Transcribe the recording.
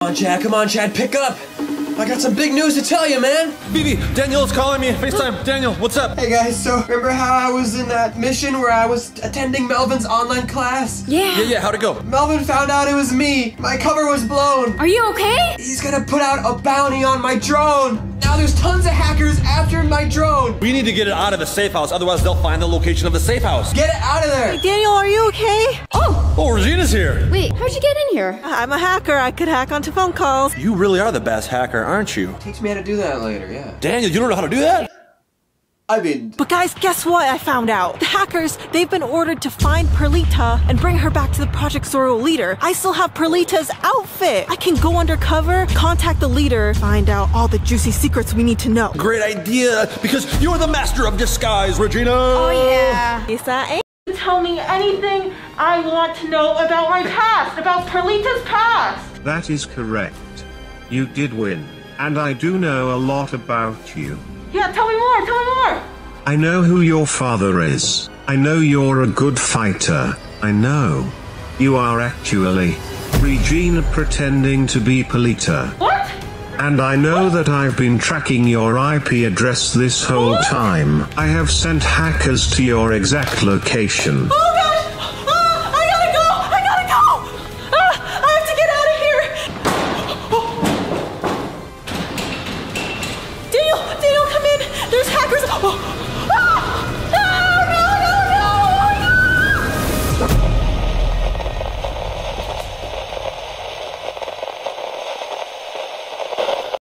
Come on, Chad. Come on, Chad. Pick up. I got some big news to tell you, man. Vivi, Daniel's calling me. FaceTime. Daniel, what's up? Hey guys, so remember how I was in that mission where I was attending Melvin's online class? Yeah, yeah, yeah. how'd it go? Melvin found out it was me. My cover was blown. Are you okay? He's gonna put out a bounty on my drone. Now there's tons of hackers after my drone. We need to get it out of the safe house, otherwise they'll find the location of the safe house. Get it out of there. Hey, Daniel, are you okay? Oh, Regina's here. wait, how'd you get in here? I'm a hacker. I could hack onto phone calls. You really are the best hacker, aren't you? Teach me how to do that later, yeah. Daniel, you don't know how to do that? I mean, But guys, guess what I found out? The hackers, they've been ordered to find Perlita and bring her back to the Project Zorgo leader. I still have Perlita's outfit. I can go undercover, contact the leader, find out all the juicy secrets we need to know. Great idea, because you're the master of disguise, Regina. Oh, yeah. Lisa, ain't tell me anything I want to know about my past, about Perlita's past. That is correct. You did win. And I do know a lot about you. Yeah, tell me more, tell me more. I know who your father is. I know you're a good fighter. I know. You are actually Regina pretending to be Perlita. What? And I know that I've been tracking your IP address this whole time. I have sent hackers to your exact location. Oh gosh! Ah, I gotta go! I gotta go! Ah, I have to get out of here! Daniel! Daniel, come in! There's hackers! Oh,